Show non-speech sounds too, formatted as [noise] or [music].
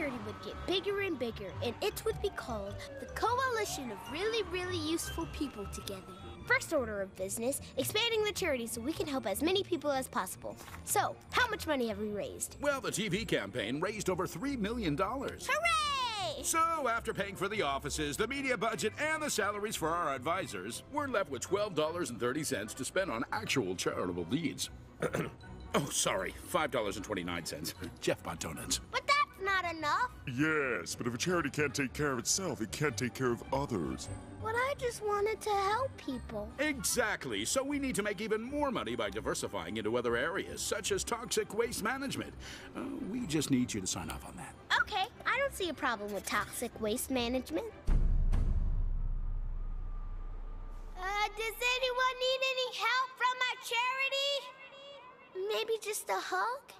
charity would get bigger and bigger, and it would be called the Coalition of Really, Really Useful People Together. First order of business, expanding the charity so we can help as many people as possible. So, how much money have we raised? Well, the TV campaign raised over $3 million. Hooray! So, after paying for the offices, the media budget, and the salaries for our advisors, we're left with $12.30 to spend on actual charitable deeds. [clears throat] oh, sorry, $5.29. Jeff bought donuts. But that's not enough. Yes, but if a charity can't take care of itself, it can't take care of others. But I just wanted to help people. Exactly. So we need to make even more money by diversifying into other areas, such as toxic waste management. Uh, we just need you to sign off on that. Okay, I don't see a problem with toxic waste management. Uh, does anyone need any help from my charity? Maybe just a hug?